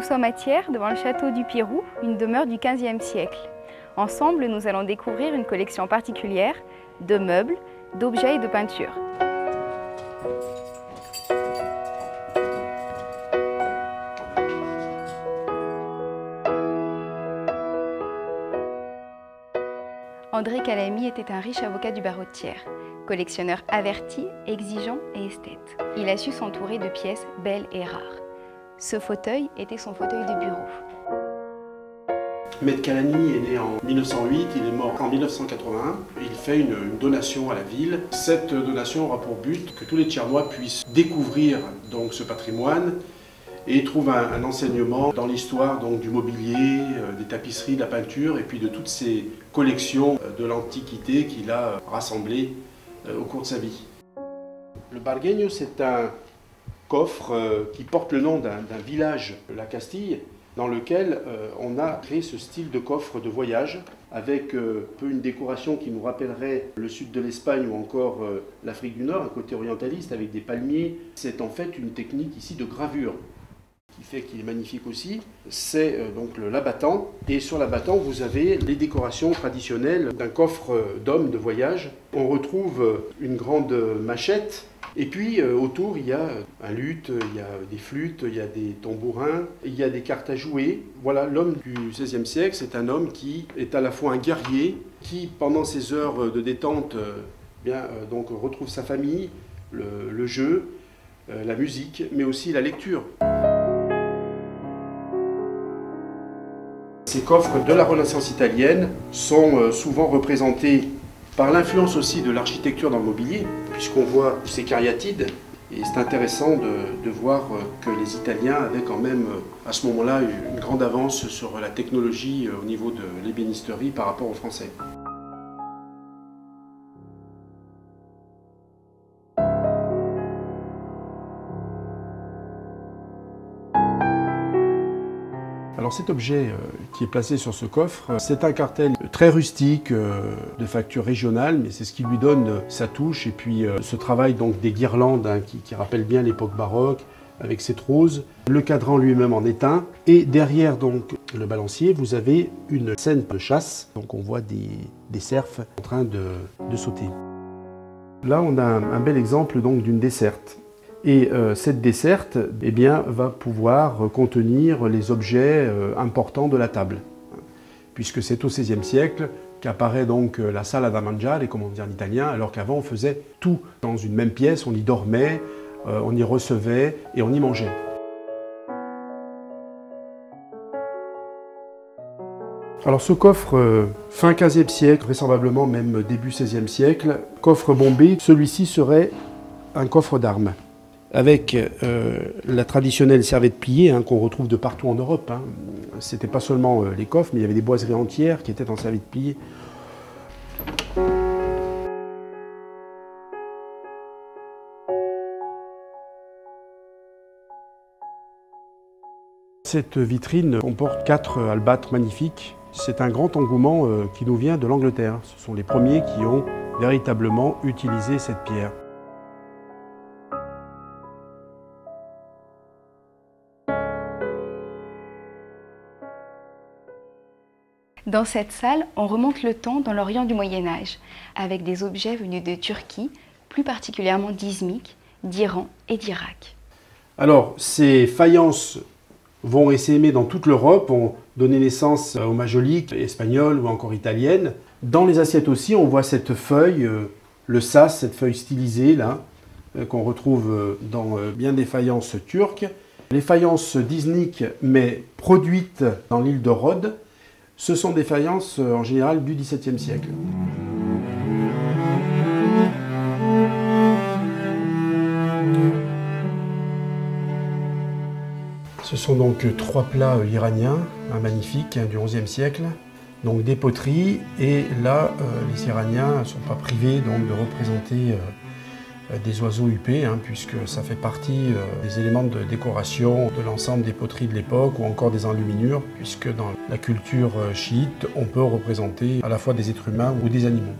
Nous sommes à Thiers, devant le château du Pirou, une demeure du XVe siècle. Ensemble, nous allons découvrir une collection particulière de meubles, d'objets et de peintures. André Calamy était un riche avocat du barreau de Thiers, collectionneur averti, exigeant et esthète. Il a su s'entourer de pièces belles et rares. Ce fauteuil était son fauteuil de bureau. Maître Calamy est né en 1908, il est mort en 1981. Il fait une, donation à la ville. Cette donation aura pour but que tous les Tchernois puissent découvrir donc ce patrimoine et trouve un, enseignement dans l'histoire donc du mobilier, euh, des tapisseries, de la peinture et puis de toutes ces collections euh, de l'Antiquité qu'il a euh, rassemblées au cours de sa vie. Le Bargueño, c'est un coffre qui porte le nom d'un village la Castille dans lequel on a créé ce style de coffre de voyage avec peu une décoration qui nous rappellerait le sud de l'Espagne ou encore l'Afrique du Nord, un côté orientaliste avec des palmiers. C'est en fait une technique ici de gravure qui fait qu'il est magnifique aussi, c'est euh, donc l'abattant. Et sur l'abattant, vous avez les décorations traditionnelles d'un coffre d'homme de voyage. On retrouve euh, une grande machette. Et puis euh, autour, il y a un luth, il y a des flûtes, il y a des tambourins, il y a des cartes à jouer. Voilà, l'homme du XVIe siècle, c'est un homme qui est à la fois un guerrier, qui pendant ses heures de détente bien, donc, retrouve sa famille, le jeu, la musique, mais aussi la lecture. Ces coffres de la Renaissance italienne sont euh, souvent représentés par l'influence aussi de l'architecture dans le mobilier, puisqu'on voit ces cariatides. Et c'est intéressant de, voir euh, que les Italiens avaient quand même euh, à ce moment-là une grande avance sur la technologie au niveau de l'ébénisterie par rapport aux Français. Alors cet objet euh, qui est placé sur ce coffre, c'est un cartel très rustique, euh, de facture régionale, mais c'est ce qui lui donne euh, sa touche. Et puis ce travail donc des guirlandes hein, qui, qui rappelle bien l'époque baroque, avec cette rose, le cadran lui-même en un, et derrière donc le balancier, vous avez une scène de chasse, donc on voit des, cerfs en train de, sauter. Là, on a un, bel exemple donc d'une desserte. Et euh, cette desserte eh va pouvoir contenir les objets euh, importants de la table, puisque c'est au XVIe siècle qu'apparaît donc euh, la salle da mangiare, comme on dit en italien, alors qu'avant on faisait tout dans une même pièce, on y dormait, on y recevait et on y mangeait. Alors ce coffre, fin XVe siècle, vraisemblablement même début XVIe siècle, coffre bombé, celui-ci serait un coffre d'armes avec euh, la traditionnelle serviette pliée hein, qu'on retrouve de partout en Europe. Hein. C'était pas seulement euh, les coffres, mais il y avait des boiseries entières qui étaient en serviette pliée. Cette vitrine comporte quatre albâtres magnifiques. C'est un grand engouement euh, qui nous vient de l'Angleterre. Ce sont les premiers qui ont véritablement utilisé cette pierre. Dans cette salle, on remonte le temps dans l'Orient du Moyen Âge, avec des objets venus de Turquie, plus particulièrement d'Izmik, d'Iran et d'Irak. Alors, ces faïences vont essaimer dans toute l'Europe, ont donné naissance aux majoliques espagnoles ou encore italiennes. Dans les assiettes aussi, on voit cette feuille, euh, le sas, cette feuille stylisée là, euh, qu'on retrouve euh, dans bien des faïences turques. Les faïences d'Iznik, mais produites dans l'île de Rhodes, ce sont des faïences euh, en général du XVIIe siècle. Ce sont donc trois plats euh, iraniens, magnifiques, hein, du XIe siècle. Donc des poteries, et là, euh, les Iraniens ne sont pas privés donc, de représenter euh, des oiseaux huppés, hein, puisque ça fait partie euh, des éléments de décoration de l'ensemble des poteries de l'époque ou encore des enluminures, puisque dans la culture euh, chiite, on peut représenter à la fois des êtres humains ou des animaux.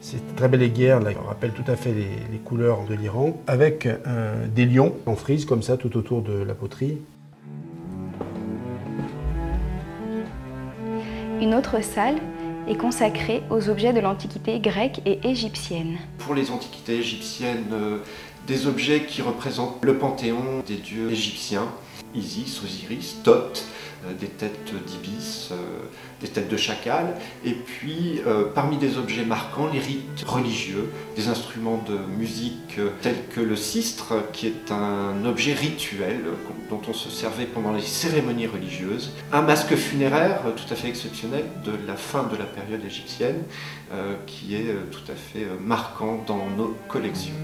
C'est très belle guerre, là, rappelle tout à fait les, couleurs de l'Iran, avec des lions en frise comme ça tout autour de la poterie. Une autre salle est consacrée aux objets de l'Antiquité grecque et égyptienne. Pour les antiquités égyptiennes, euh, des objets qui représentent le panthéon des dieux égyptiens, Isis, Osiris, Thoth, des têtes d'ibis, euh, des têtes de chacal, et puis euh, parmi des objets marquants, les rites religieux, des instruments de musique tels que le sistre, qui est un objet rituel dont on se servait pendant les cérémonies religieuses, un masque funéraire tout à fait exceptionnel de la fin de la période égyptienne, qui est tout à fait marquant dans nos collections.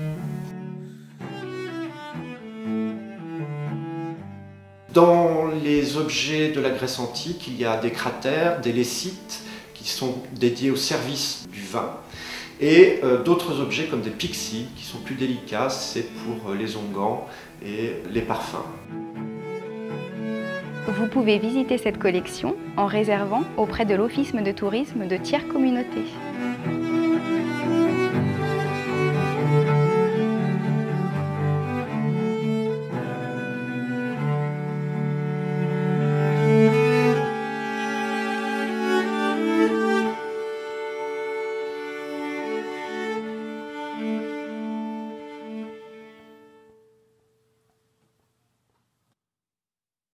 Dans les objets de la Grèce antique, il y a des cratères, des lécites qui sont dédiés au service du vin et euh, d'autres objets comme des pixies qui sont plus délicats, c'est pour euh, les onguents et les parfums. Vous pouvez visiter cette collection en réservant auprès de l'Office de tourisme de tiers communauté.